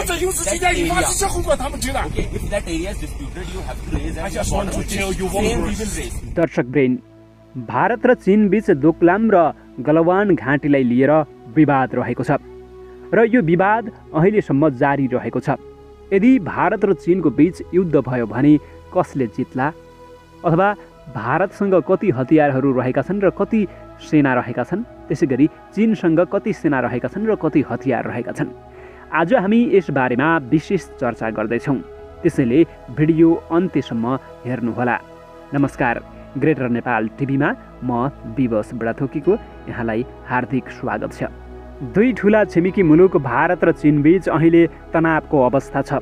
What's the use of saying you want to who got them Okay, if that area is disputed, you have to raise. I just want to tell you one we will raise. दर्शक ब्रेन भारत र चीनबीच दोकलाम र गलवान घाँटीलाई लिएर विवाद रहेको छ। र यो विवाद अहिलेसम्म जारी रहेको छ। यदि भारत र चिनको बीच युद्ध भयो भने कसले जित्ला? अथवा भारतसँग कति हतियारहरू रहेका छन् र कति सेना रहेका छन्? त्यसै गरी चिनसँग कति सेना रहेका छन् र कति हतियार रहेका छन्? आज हामी यस बारेमा विशेष चर्चा गर्दैछौँ। त्यसैले भिडियो अन्त्यसम्म हेर्नुहोला। नमस्कार ग्रेटर नेपाल टिभीमा म विवश बुढाथोकीको यहाँलाई हार्दिक स्वागत छ। दुई ठुला छिमेकी मुलुक भारत र चीनबीच अहिले तनावको अवस्था छ।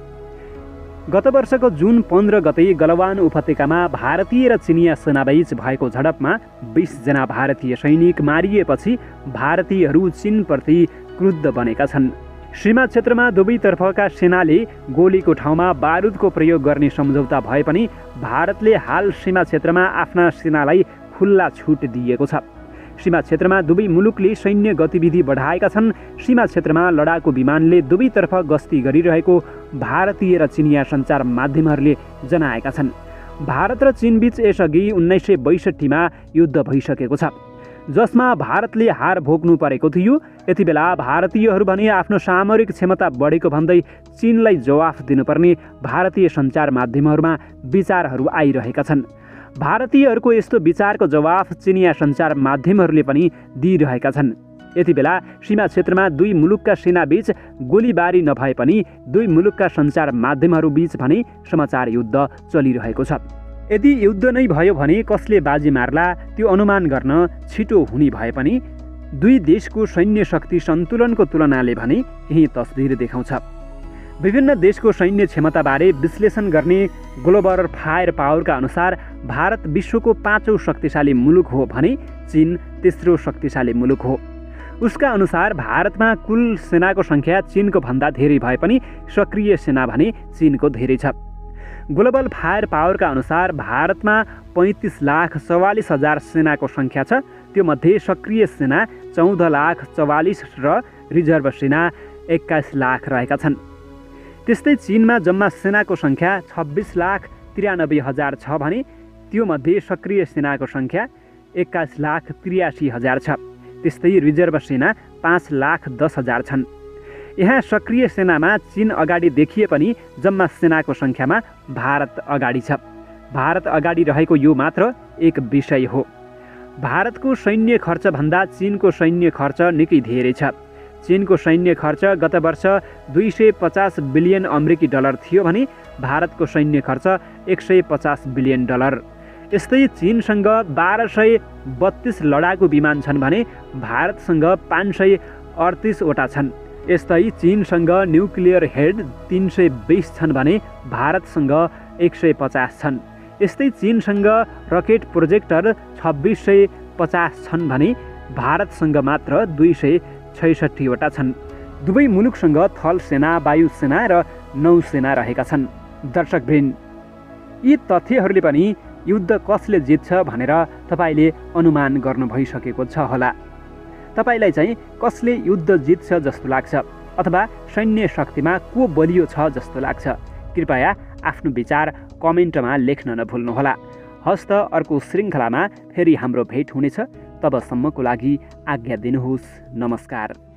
गत वर्षको जुन पन्ध्र गते गलवान उपत्यकामा भारतीय र चिनिया सेनाबीच भएको झडपमा बिसजना भारतीय सैनिक मारिएपछि भारतीयहरू चीनप्रति क्रुद्ध बनेका छन्। सीमा क्षेत्रमा दुवैतर्फका सेनाले गोलीको ठाउँमा बारुदको प्रयोग गर्ने सम्झौता भए पनि भारतले हाल सीमा क्षेत्रमा आफ्ना सेनालाई खुल्ला छुट दिएको छ। सीमा क्षेत्रमा दुवै मुलुकले सैन्य गतिविधि बढाएका छन्। सीमा क्षेत्रमा लडाकु विमानले दुवैतर्फ गस्ती गरिरहेको भारतीय र चिनिया सञ्चार माध्यमहरूले जनाएका छन्। भारत र चीनबीच यसअघि उन्नाइस सय बैसठीमा युद्ध भइसकेको छ। जसमा भारतले हार भोग्नु परेको थियो। यति बेला भारतीयहरू भने आफ्नो सामरिक क्षमता बढेको भन्दै चीनलाई जवाफ दिनुपर्ने भारतीय सञ्चार माध्यमहरूमा विचारहरू आइरहेका छन्। भारतीयहरूको यस्तो विचारको जवाफ चिनिया सञ्चार माध्यमहरूले पनि दिइरहेका छन्। यति बेला सीमा क्षेत्रमा दुई मुलुकका सेनाबीच गोलीबारी नभए पनि दुई मुलुकका सञ्चार माध्यमहरू बीच भने समाचार युद्ध चलिरहेको छ। यदि युद्ध नै भयो भने कसले बाजी मार्ला त्यो अनुमान गर्न छिटो हुने भए पनि दुई देशको सैन्य शक्ति सन्तुलनको तुलनाले भने यही तस्बिर देखाउँछ। विभिन्न देशको सैन्य क्षमताबारे विश्लेषण गर्ने ग्लोबल फायर पावरका अनुसार भारत विश्वको पाँचौँ शक्तिशाली मुलुक हो भने चीन तेस्रो शक्तिशाली मुलुक हो। उसका अनुसार भारतमा कुल सेनाको सङ्ख्या चीनको भन्दा धेरै भए पनि सक्रिय सेना भने चीनको धेरै छ। ग्लोबल फायर पावरका अनुसार भारतमा पैँतिस लाख चौवालिस हजार सेनाको सङ्ख्या छ। त्यो मध्ये सक्रिय सेना चौध लाख चौवालिस र रिजर्भ सेना एक्काइस लाख रहेका छन्। त्यस्तै चिनमा जम्मा सेनाको सङ्ख्या छब्बिस लाख त्रियानब्बे हजार छ भने त्यो मध्ये सक्रिय सेनाको सङ्ख्या एक्काइस लाख त्रियासी हजार छ। त्यस्तै रिजर्भ सेना पाँच लाख दस हजार छन्। यहाँ सक्रिय सेनामा चिन अगाडि देखिए पनि जम्मा सेनाको सङ्ख्यामा भारत अगाडि छ। भारत अगाडि रहेको यो मात्र एक विषय हो। भारतको सैन्य खर्चभन्दा चिनको सैन्य खर्च निकै धेरै छ। चिनको सैन्य खर्च गत वर्ष दुई सय पचास बिलियन अमेरिकी डलर थियो भने भारतको सैन्य खर्च एक सय पचास बिलियन डलर। यस्तै चिनसँग बाह्र सय बत्तिस लडाकु विमान छन् भने भारतसँग पाँच सय अडतिसवटा छन्। यस्तै चिनसँग न्युक्लियर हेड तिन सय बिस छन् भने भारतसँग एक सय पचास छन्। यस्तै चिनसँग रकेट प्रोजेक्टर छब्बिस सय पचास छन् भने भारतसँग मात्र दुई सय छैसठीवटा छन्। दुवै मुलुकसँग थल सेना वायुसेना र नौसेना रहेका छन्। दर्शकवृन्द यी तथ्यहरूले पनि युद्ध कसले जित्छ भनेर तपाईँले अनुमान गर्नु भइसकेको छ होला। तपाईँलाई चाहिँ कसले युद्ध जित्छ जस्तो लाग्छ? अथवा सैन्य शक्तिमा को बलियो छ जस्तो लाग्छ? कृपया आफ्नो विचार कमेन्टमा लेख्न नभुल्नुहोला। हस्त अर्को श्रृङ्खलामा फेरि हाम्रो भेट हुनेछ। तबसम्मको लागि आज्ञा दिनुहोस्। नमस्कार।